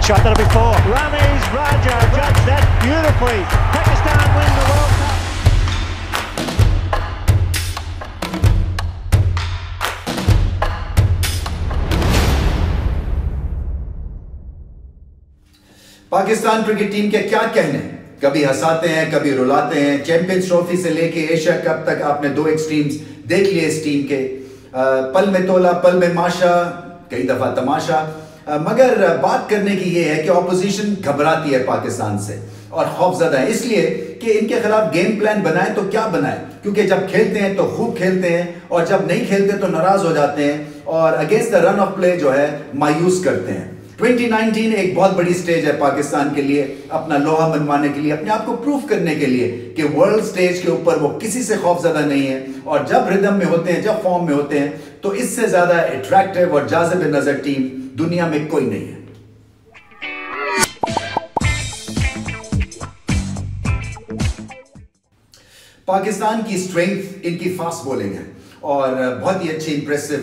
backhand shot, that'll be four. Ramiz Raja judged that beautifully. Pakistan win the World Cup. Pakistan cricket team کے کیا کہنے کبھی ہساتے ہیں کبھی رولاتے ہیں چیمپئنز ٹرافی سے لے کے ایشیا کپ تک آپ نے دو ایکسٹریمز دیکھ لیے اس ٹیم کے پل میں تولا پل میں ماشا کئی دفعہ تماشا مگر بات کرنے کی یہ ہے کہ اپوزیشن گھبراتی ہے پاکستان سے۔ اور خوف زدہ ہے۔ اس لیے کہ ان کے خلاف گیم پلان بنائیں تو کیا بنائیں؟ کیونکہ جب کھیلتے ہیں تو خوب کھیلتے ہیں، اور جب نہیں کھیلتے تو ناراض ہو جاتے ہیں، اور اگینسٹ رن آف پلے جو ہے، مایوس کرتے ہیں۔ 2019 ایک بہت بڑی سٹیج ہے پاکستان کے لیے، اپنا لوہا منوانے کے لیے، اپنے آپ کو پروف کرنے کے لیے کہ ورلڈ سٹیج کے اوپر وہ کسی سے خوف زدہ نہیں ہے۔ اور جب ردم میں ہوتے ہیں، جب فارم میں ہوتے ہیں، تو اس سے زیادہ اٹریکٹیو اور جازب نظر ٹیم دنیا میں کوئی نہیں ہے۔ پاکستان کی سٹرینگت ان کی فاسٹ بولنگ ہے۔ اور بہت ہی اچھی امپریسو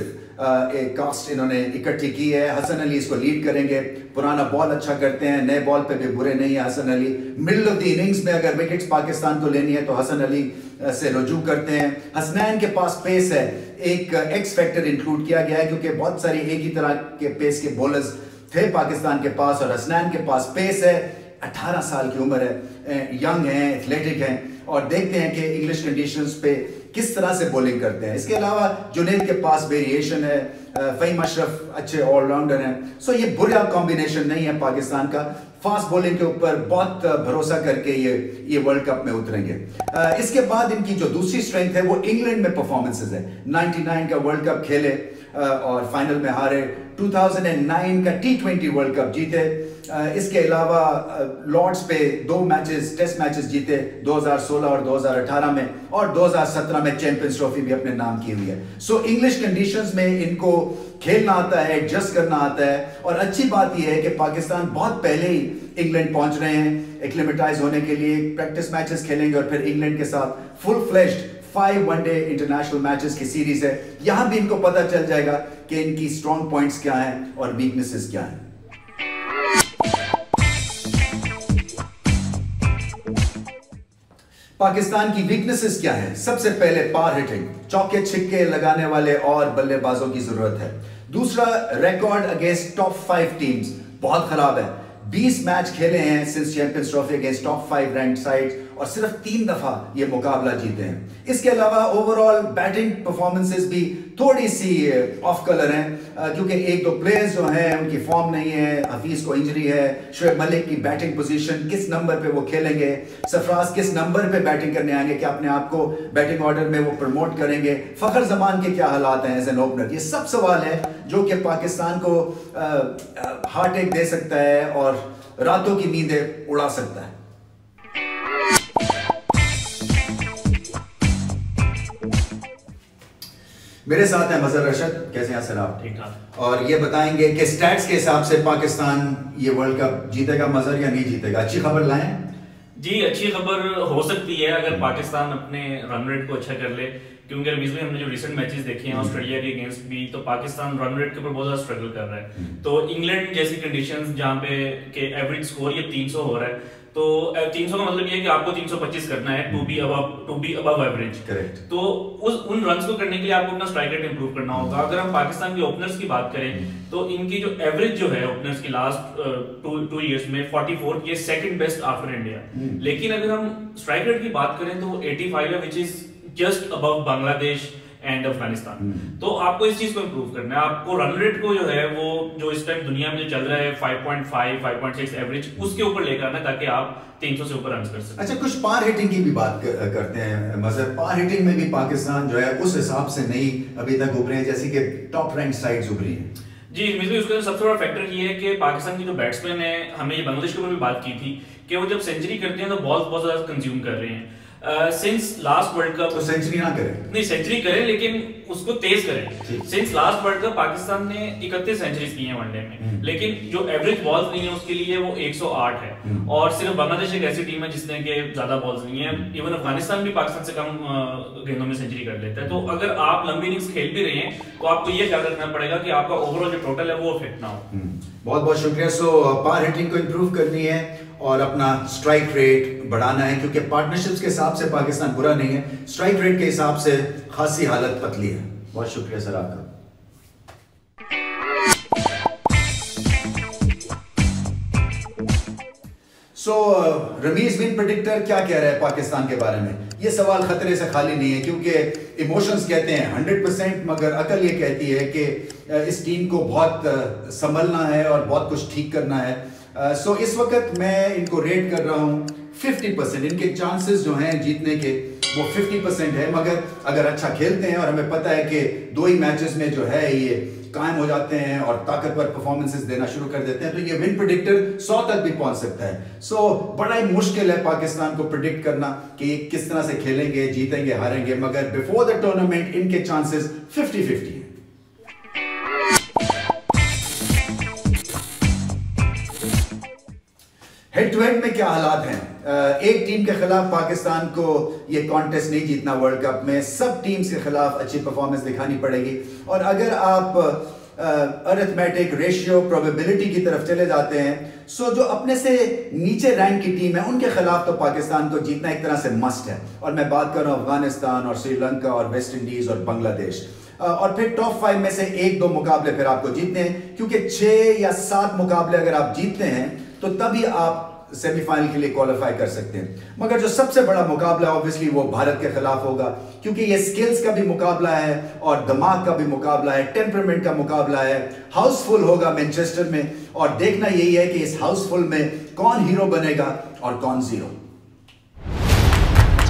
کاسٹ انہوں نے اکٹھی کی ہے۔ حسن علی اس کو لیڈ کریں گے۔ پرانا بال اچھا کرتے ہیں، نئے بال پہ بھی برے نہیں ہیں Hasan Ali. Middle of the innings میں اگر وکٹس پاکستان کو لینی ہے تو حسن علی سے رجوع کرتے ہیں۔ حسنین کے پاس پیس ہے۔ ایک ایکس فیکٹر انکلوڈ کیا گیا ہے کیونکہ بہت ساری ایک ہی طرح کے پیس کے بولرز تھے پاکستان کے پاس اور حسنین کے پاس پیس ہے۔ اٹھارہ سال کی عمر ہے ینگ ہیں ایتھلیٹک ہیں۔ اور دیکھتے ہیں کہ انگلش کنڈیشنز پہ کس طرح سے بولنگ کرتے ہیں۔ اس کے علاوہ جنید کے پاس ویریشن ہے۔ فہیم اشرف اچھے آل راؤنڈر ہیں۔ سو یہ برا کمبینیشن نہیں ہے پاکستان کا۔ فاسٹ بولنگ کے اوپر بہت بھروسہ کر کے یہ یہ ورلڈ کپ میں اتریں گے۔ اس کے بعد ان کی جو دوسری اسٹرینتھ ہے وہ انگلینڈ میں پرفارمنسز ہے۔ نائنٹی نائن کا ورلڈ کپ کھیلے۔ اور فائنل میں ہارے 2009 کا ٹی ٹوینٹی ورلڈ کپ جیتے۔ اس کے علاوہ لارڈز پہ دو میچز ٹیسٹ میچز جیتے 2016 اور 2018 میں، اور 2017 میں چیمپئنز ٹرافی بھی اپنے نام کی ہوئی ہے۔ سو انگلش کنڈیشنز میں ان کو کھیلنا آتا ہے ایڈجسٹ کرنا آتا ہے۔ اور اچھی بات یہ ہے کہ پاکستان بہت پہلے ہی انگلینڈ پہنچ رہے ہیں۔ ایکلیمیٹائز ہونے کے لیے پریکٹس میچز کھیلیں گے اور پھر انگلینڈ کے ساتھ full fledged five one day international matches کی سیریز ہے. یہاں بھی ان کو پتہ چل جائے گا کہ ان کی اسٹرانگ پوائنٹس کیا ہیں اور ویکنیسز کیا ہیں. پاکستان کی ویکنسز کیا ہیں؟ سب سے پہلے پار ہٹنگ چوکے چھکے لگانے والے اور بلے بازوں کی ضرورت ہے. دوسرا record against top five teams بہت خراب ہے. بیس میچ کھیلے ہیں since Champions Trophy against top five ranked side اور صرف تین دفعہ یہ مقابلہ جیتے ہیں۔ اس کے علاوہ اوورال بیٹنگ پرفارمنسز بھی تھوڑی سی آف کلر ہیں، کیونکہ ایک دو پلیئرز جو ہیں، ان کی فارم نہیں ہے، حفیظ کو انجری ہے، شعیب ملک کی بیٹنگ پوزیشن کس نمبر پہ وہ کھیلیں گے، سفراز کس نمبر پہ بیٹنگ کرنے آئیں گے کیا اپنے آپ کو بیٹنگ آرڈر میں وہ پروموٹ کریں گے۔ فخر زمان کے کیا حالات ہیں ایز این اوپنر یہ سب سوال ہے جو کہ پاکستان کو ہارٹ ایک دے سکتا ہے اور راتوں کی نیندیں اڑا سکتا ہے۔ میرے ساتھ ہیں مظہر رشد کیسے ہیں سر ٹھیک ٹھاک۔ اور یہ بتائیں گے کہ سٹیٹس کے حساب سے پاکستان یہ ورلڈ کپ جیتے گا مظہر یا نہیں جیتے گا؟ اچھی خبر لائیں۔ جی اچھی خبر ہو سکتی ہے اگر پاکستان اپنے رن ریٹ کو اچھا کر لے۔ کیونکہ رمیز بھائی ہم نے جو ریسنٹ میچز دیکھے ہیں آسٹریلیا کے اگینسٹ بھی تو پاکستان رن ریٹ کے اوپر بہت زیادہ اسٹرگل کر رہا ہے۔ تو انگلینڈ جیسی کنڈیشن جہاں پہ کہ ایوریج اسکور یہ تین سو ہو رہا ہے۔ تو تین سو کا مطلب یہ ہے کہ آپ کو تین سو پچیس کرنا ہے to be above to be above average تو اس ان رنس کو کرنے کے لیے آپ کو اپنا اسٹرائک ریٹ امپروو کرنا ہوگا۔ اگر ہم پاکستان کے اوپنرس کی بات کریں تو ان کی جو ایوریج جو ہے اوپنرس کی لاسٹ ٹو ایئرس میں فورٹی فور یہ سیکنڈ بیسٹ آفٹر انڈیا لیکن اگر ہم اسٹرائک ریٹ کی بات کریں تو ایٹی فائیو ہے وچ از جسٹ ابو بنگلہ دیش اینڈ افغانستان تو آپ کو اس چیز کو امپروو کرنا ہے. آپ کو رن ریٹ کو جو ہے وہ جو اس ٹائم دنیا میں چل رہا ہے 5.5 5.6 ایوریج اس کے اوپر لے کر آنا تاکہ آپ 300 سے اوپر رنز کر سکیں. اچھا کچھ پار ہٹنگ کی بھی بات کرتے ہیں. مظہر پار ہٹنگ میں بھی پاکستان جو ہے اس حساب سے نہیں ابھی تک ابھرے ہیں جیسے کہ ٹاپ رینک سائٹس ابھری ہیں۔ جی مزلی اس کا سب سے بڑا فیکٹر یہ ہے کہ پاکستان کی جو بیٹسمین ہیں ہمیں یہ بنگلہ دیش کے اوپر بھی بات کی تھی کہ وہ جب سینچری کرتے ہیں تو بال بہت زیادہ کنزیوم کر رہے ہیں۔ سنس لاسٹ ورلڈ کپ تو سینچری نہ کریں۔ نہیں سینچری کریں لیکن اس کو تیز کریں۔ Since last world cup Pakistan نے اکتیس سینچریز کی ہیں ون ڈے میں۔ لیکن جو ایوریج بالز نہیں ہیں اس کے لیے وہ ایک سو آٹھ ہے۔ اور صرف بنگلہ دیش ایک ایسی ٹیم ہے جس نے کہ زیادہ بالز نہیں ہیں۔ ایون افغانستان بھی پاکستان سے کم گیندوں میں سینچری کر لیتا ہے۔ تو اگر آپ لمبی اننگس کھیل بھی رہے ہیں تو آپ کو یہ خیال رکھنا پڑے گا کہ آپ کا اوور آل جو ٹوٹل ہے وہ فٹ نہ ہو۔ بہت بہت شکریہ۔ سو پار ہٹنگ کو امپروو کرنی ہے۔ اور اپنا سٹرائک ریٹ بڑھانا ہے، کیونکہ پارٹنرشپس کے حساب سے پاکستان برا نہیں ہے۔ سٹرائک ریٹ کے حساب سے خاصی حالت پتلی ہے۔ بہت شکریہ سر آپ کا۔ سو رمیز ون پرڈکٹر کیا کہہ رہا ہے پاکستان کے بارے میں؟ یہ سوال خطرے سے خالی نہیں ہے، کیونکہ ایموشنز کہتے ہیں ہنڈریڈ پرسینٹ مگر عقل یہ کہتی ہے کہ اس ٹیم کو بہت سنبھلنا ہے اور بہت کچھ ٹھیک کرنا ہے۔ سو اس وقت میں ان کو ریٹ کر رہا ہوں، ففٹی پرسینٹ ان کے چانسز جو ہیں جیتنے کے، وہ ففٹی پرسینٹ ہے۔ مگر اگر اچھا کھیلتے ہیں اور ہمیں پتہ ہے کہ دو ہی میچز میں جو ہے یہ قائم ہو جاتے ہیں اور طاقتور پرفارمنسز دینا شروع کر دیتے ہیں، تو یہ ون پرڈکٹر سو تک بھی پہنچ سکتا ہے۔ سو بڑا ہی مشکل ہے پاکستان کو پرڈکٹ کرنا کہ یہ کس طرح سے کھیلیں گے، جیتیں گے، ہاریں گے۔ مگر بیفور دا ٹورنامنٹ ان کے chances fifty fifty. Head to head میں کیا حالات ہیں؟ ایک ٹیم کے خلاف پاکستان کو یہ کانٹیسٹ نہیں جیتنا ورلڈ کپ میں، سب ٹیمز کے خلاف اچھی پرفارمنس دکھانی پڑے گی۔ اور اگر آپ ارتھمیٹک ریشیو پروبیبلٹی کی طرف چلے جاتے ہیں سو جو اپنے سے نیچے رینک کی ٹیم ہے، ان کے خلاف تو پاکستان کو جیتنا ایک طرح سے مسٹ ہے۔ اور میں بات کر رہا ہوں افغانستان اور سری لنکا اور ویسٹ انڈیز اور بنگلہ دیش اور پھر ٹاپ فائیو میں سے ایک دو مقابلے پھر آپ کو جیتنے ہیں، کیونکہ چھ یا سات مقابلے اگر آپ جیتتے ہیں تو تبھی آپ سیمی فائنل کے لیے کوالیفائی کر سکتے ہیں مگر جو سب سے بڑا مقابلہ اوبیسلی وہ بھارت کے خلاف ہوگا کیونکہ یہ سکلز کا بھی مقابلہ ہے اور دماغ کا بھی مقابلہ ہے ٹیمپرمنٹ کا مقابلہ ہے ہاؤس فل ہوگا مینچسٹر میں اور دیکھنا یہی ہے کہ اس ہاؤس فل میں کون ہیرو بنے گا اور کون zero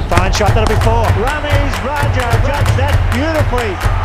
Fine shot there before. Ramiz Raja judged that beautifully.